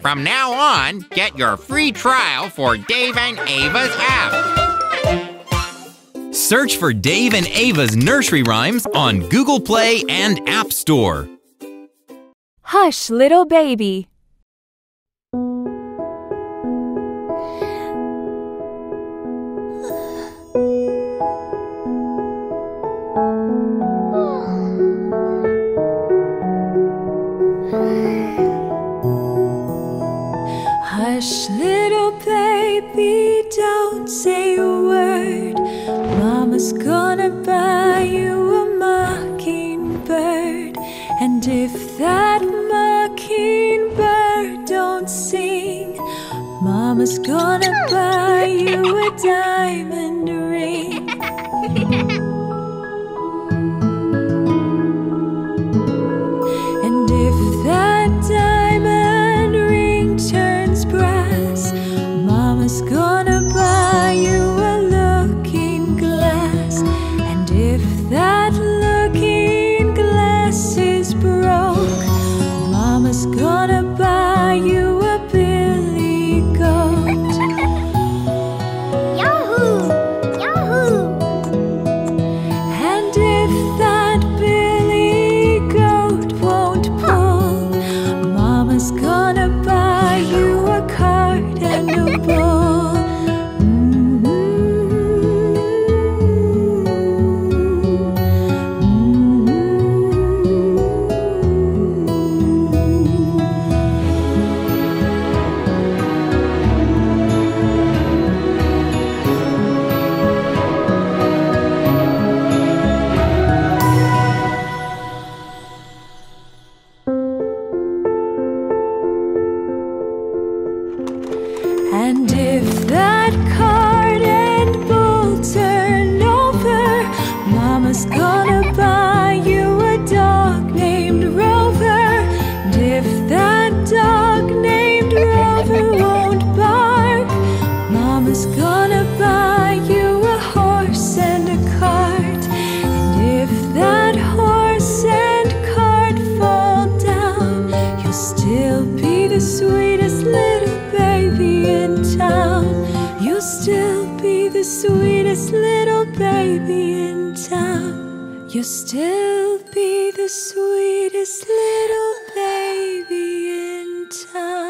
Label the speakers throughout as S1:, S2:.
S1: From now on, get your free trial for Dave and Ava's app.
S2: Search for Dave and Ava's nursery rhymes on Google Play and App Store.
S3: Hush, little baby.
S4: Be the sweetest little baby in town. You'll still be the sweetest little baby in town. You'll still be the sweetest little baby in town.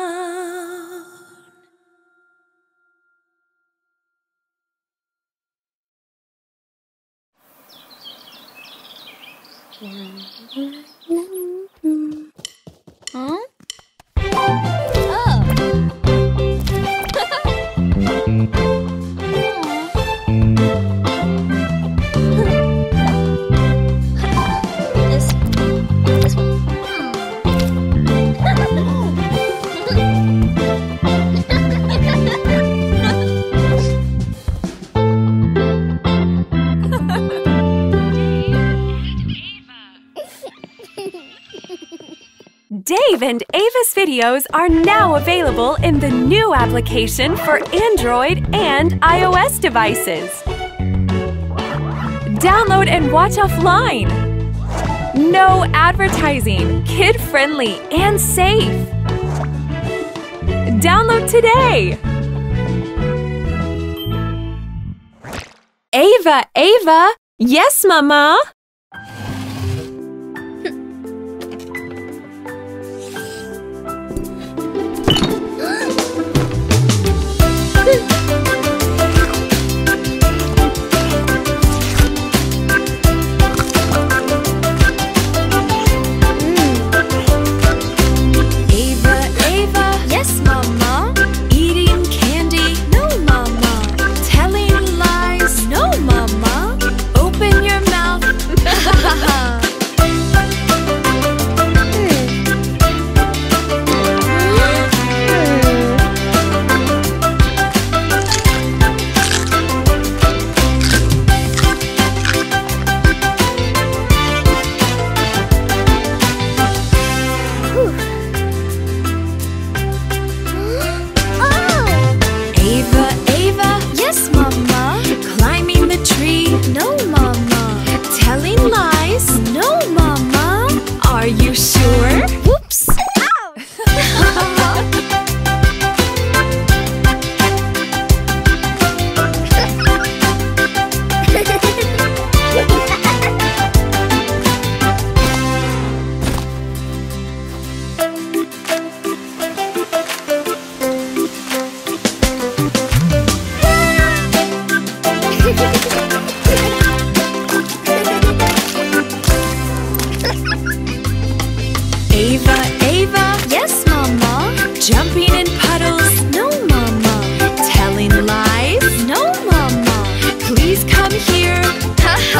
S3: Dave and Ava's videos are now available in the new application for Android and iOS devices. Download and watch offline. No advertising, kid friendly, and safe. Download today. Ava, Ava. Yes, Mama.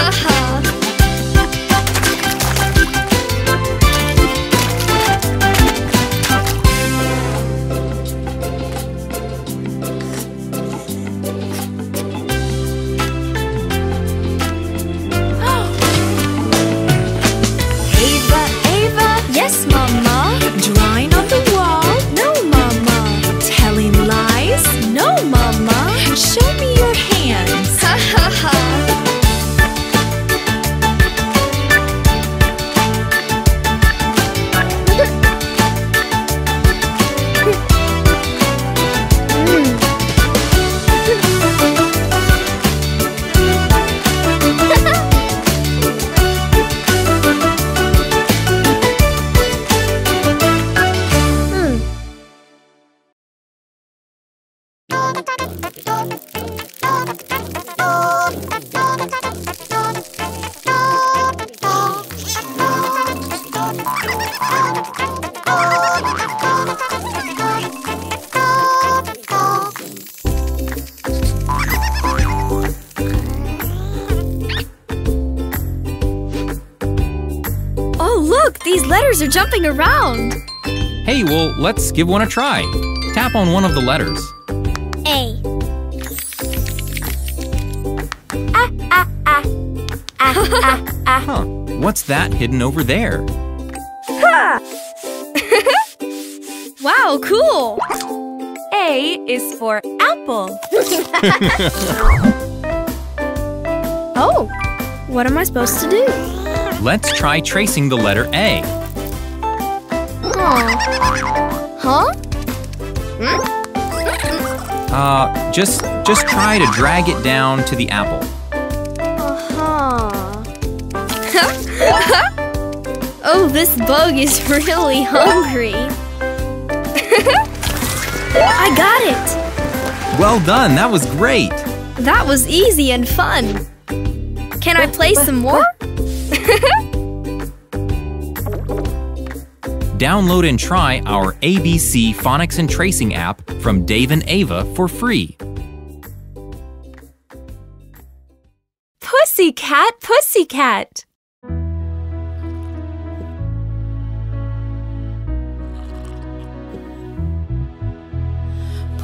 S5: Ha ha letters are jumping around.
S2: Hey, well, let's give one a try. Tap on one of the letters.
S5: A. Ah, ah, ah. Ah, ah, ah.
S2: Huh. What's that hidden over there?
S5: Wow, cool.
S6: A is for apple.
S5: Oh, what am I supposed to do?
S2: Let's try tracing the letter A.
S5: Huh?
S2: Uh, just just try to drag it down to the apple.
S5: Uh-huh. oh, this bug is really hungry. I got it!
S2: Well done, that was great.
S5: That was easy and fun. Can I play some more?
S2: Download and try our ABC Phonics and Tracing app from Dave and Ava for free.
S6: Pussycat, pussycat.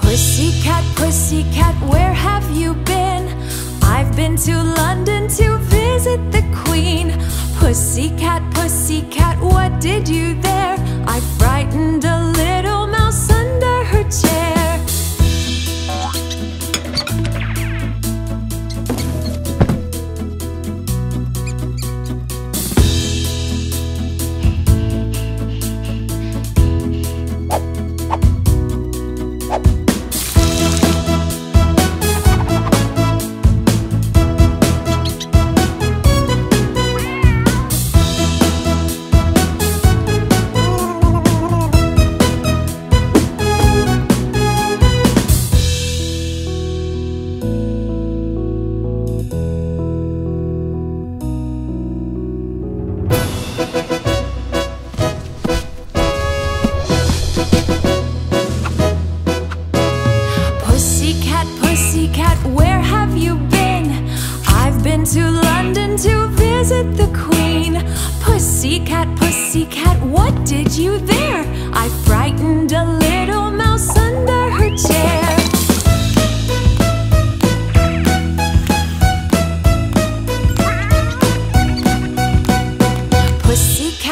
S3: Pussycat, pussycat, where have you been? I've been to London to visit the Queen. Pussycat, pussycat, what did you there? I frightened a little mouse under her chair.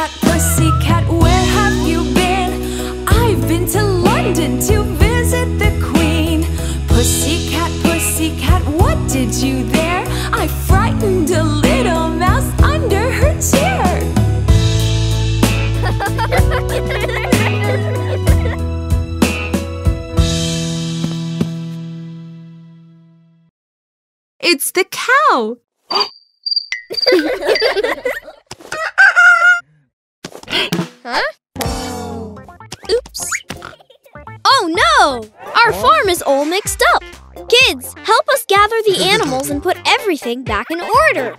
S3: Pussycat, pussycat,
S5: gather the animals and put everything back in order.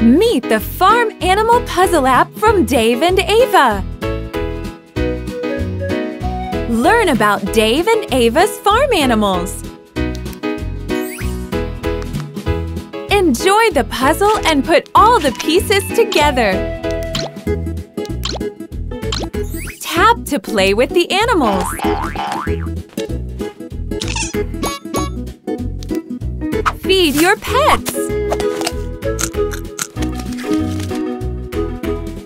S6: Meet the farm
S3: Animal Puzzle app from Dave and Ava. Learn about Dave and Ava's farm animals. Enjoy the puzzle and put all the pieces together. Tap to play with the animals. Feed your pets.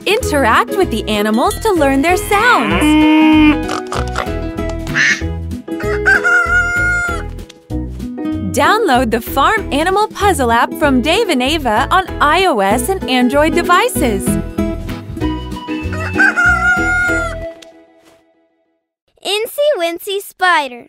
S3: Interact with the animals to learn their sounds. Download the Farm Animal Puzzle app from Dave and Ava on iOS and Android devices.
S5: Spider.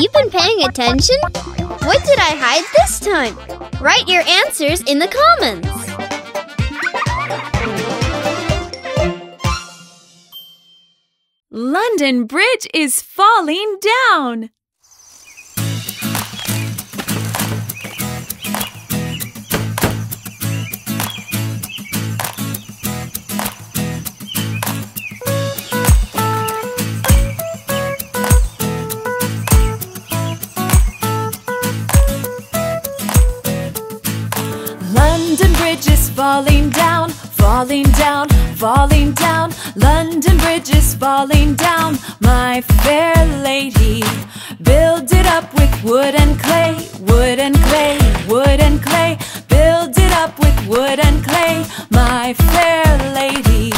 S5: Have been paying attention? What did I hide this time? Write your answers in the comments.
S3: London Bridge is falling down. London Bridge is falling down, my fair lady. Build it up with wood and clay, wood and clay, wood and clay. Build it up with wood and clay, my fair lady.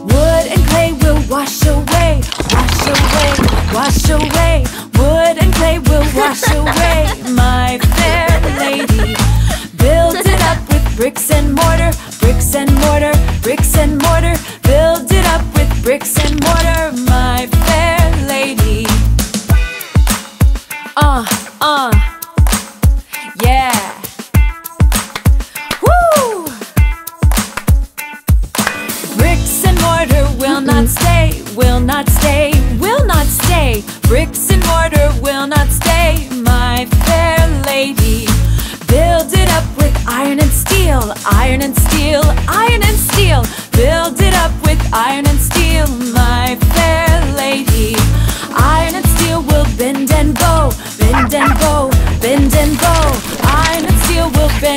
S3: Wood and clay will wash away, wash away, wash away. Wood and clay will wash away, my fair lady. Build it up with bricks and mortar, bricks and mortar, bricks and mortar bricks and mortar, my fair lady. Uh, uh, yeah. Woo! Bricks and mortar will not mm-hmm. stay, will not stay, will not stay. Bricks and mortar will not stay, my fair lady. Build it up with iron and steel, iron and steel, iron and steel. Build it up with iron and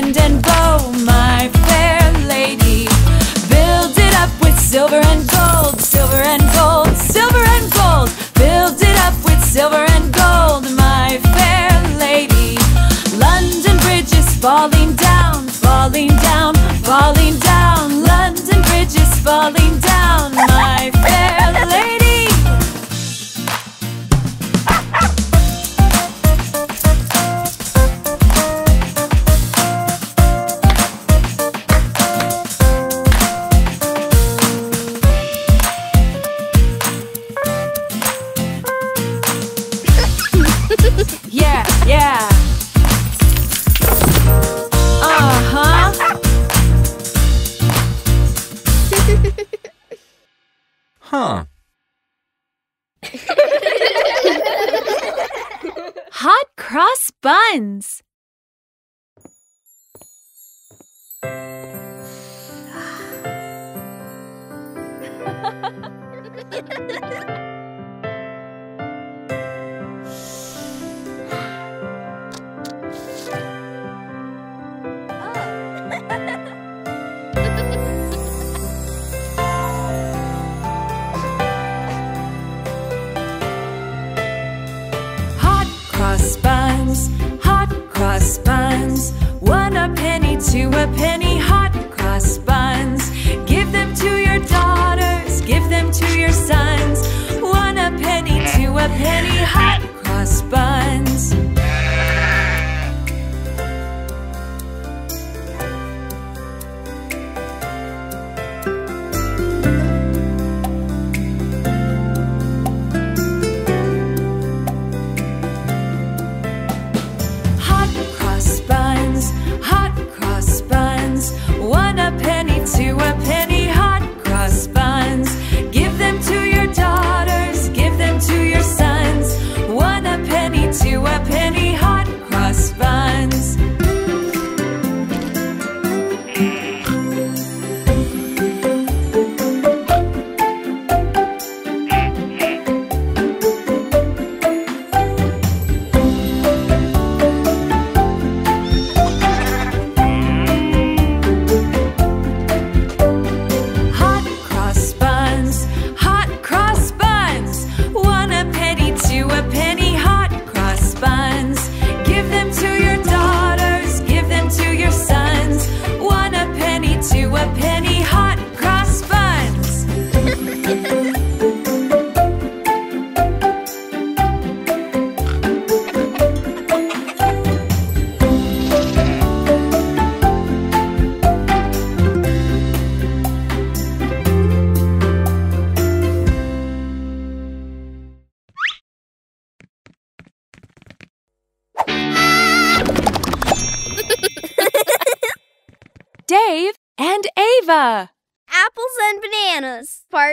S3: bend and bow, my fair lady. Build it up with silver and gold, silver and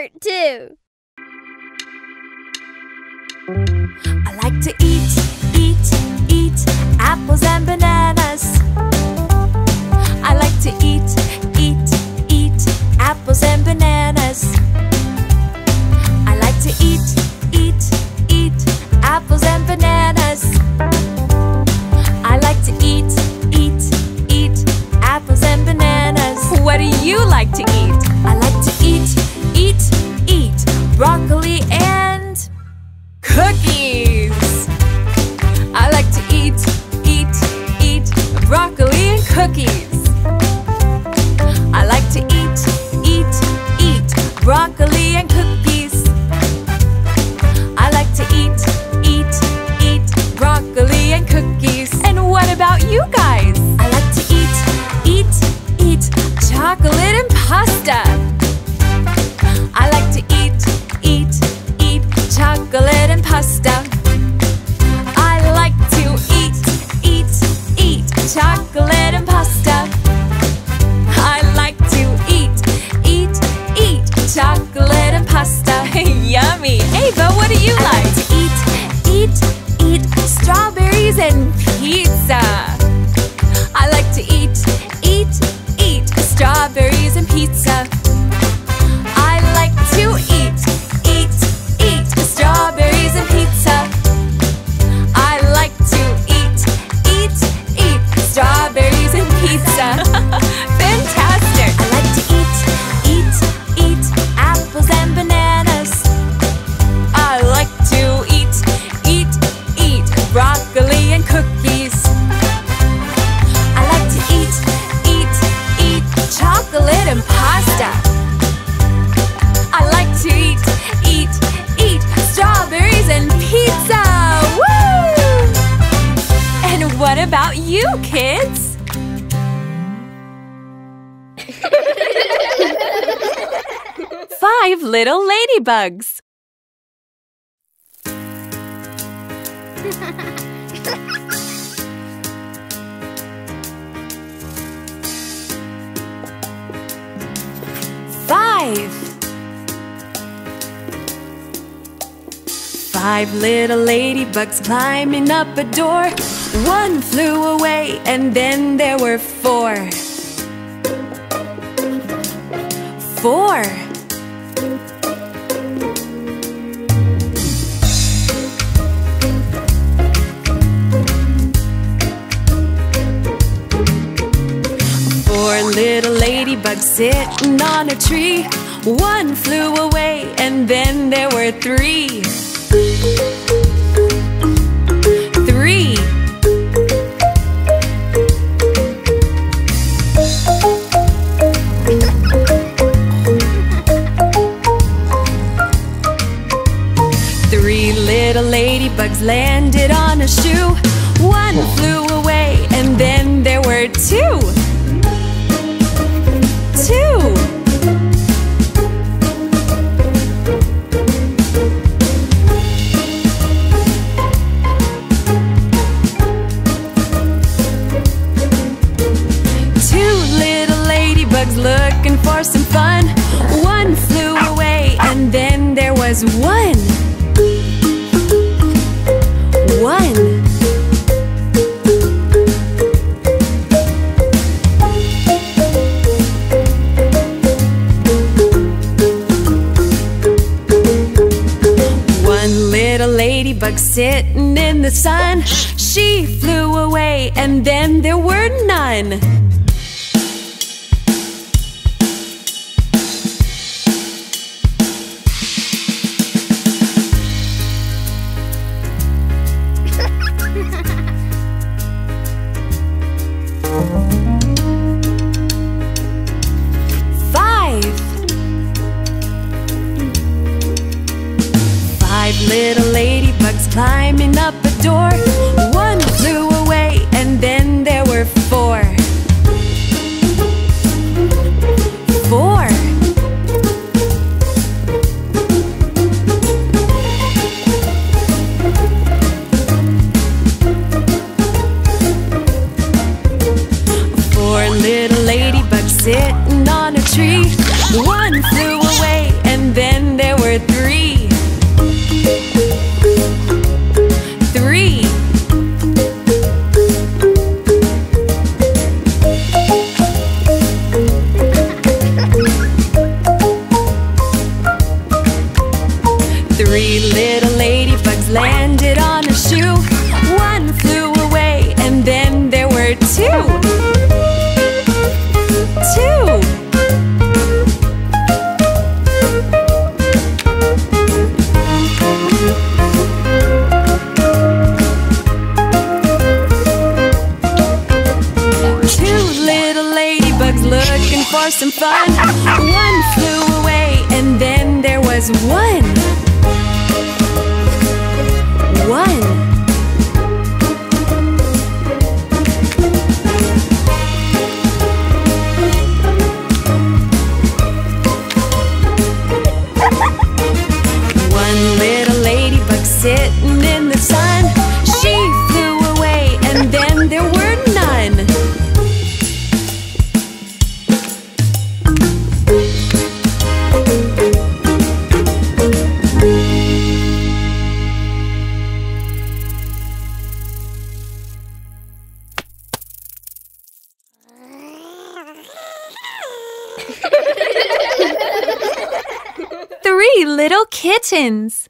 S5: Part 2.
S3: I like to eat, eat, eat apples and bananas. I like to eat, eat, eat apples and bananas. little ladybugs.
S4: Five.
S3: Five little ladybugs climbing up a door. One flew away, and then there were four. Four. on a tree. One flew away, and then there were three. Three. Three little ladybugs landed on a shoe. Five. Five little ladybugs climbing up a door. One flew away, and then there were four. some fun. Three little kittens.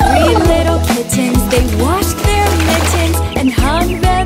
S3: Three little kittens, they washed their mittens and hung them.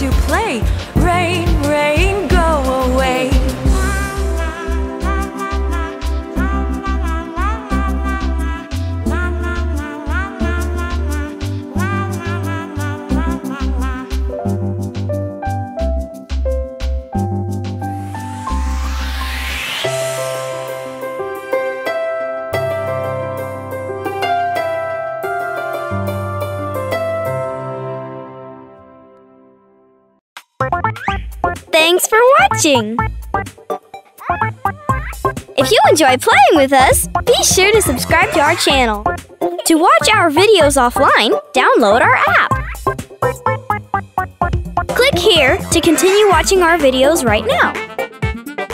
S3: to play
S5: enjoy playing with us, be sure to subscribe to our channel. To watch our videos offline, download our app. Click here to continue watching our videos right now.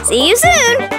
S5: See you soon!